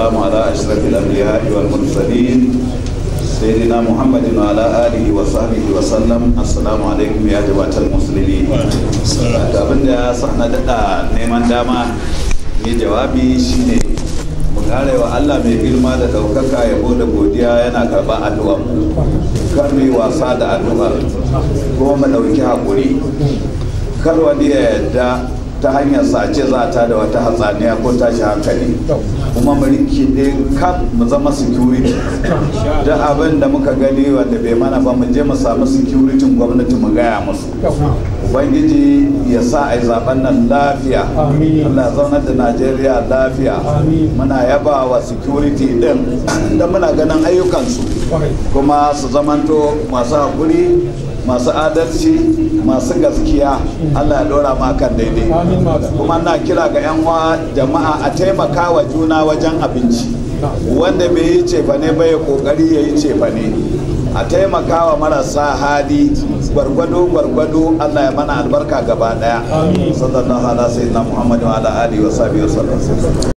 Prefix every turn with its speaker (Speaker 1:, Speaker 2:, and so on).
Speaker 1: السلام على أشرف الأنبياء والمرسلين سيدنا محمد وعلى آله وصحبه وسلم السلام عليكم يا جماعة المسلمين abin da ya sa na daɗa neman dama yi jawabi shine mu kare wa Allah mai girma da ɗaukaka yabo da godiya yana karɓar addu'a kar mu yi wasa da addu'a kuma mu ɗauki haƙuri kar wani ya yadda ta hanyar sace za ta da wata hatsaniya ko tashi hankali. Kuma mu rikide kan mu zama security. Da abin da muka gani wanda bai mana ba mu je mu samu security gwamnati mu gaya musu. Ubangiji ya sa a yi zaɓen nan lafiya. Allah zaunar da najeriya lafiya. Muna yaba wa security din da muna ganin ayyukansu. Kuma su zamanto masu haƙuri masu adalci masu gaskiya. Allah ya dora ma kan daidai. Kuma na kira ga 'yan jama'a a taimaka wa juna wajen abinci. Wanda bai yi cefane ba ya ƙoƙari ya yi cefane. A taimaka wa marasa hali gwargwado gwargwado allah ya mana albarka gaba ɗaya. Sallallahu alaihi wa sallam muhammadu ala alihi wa sahbihi wa sallam.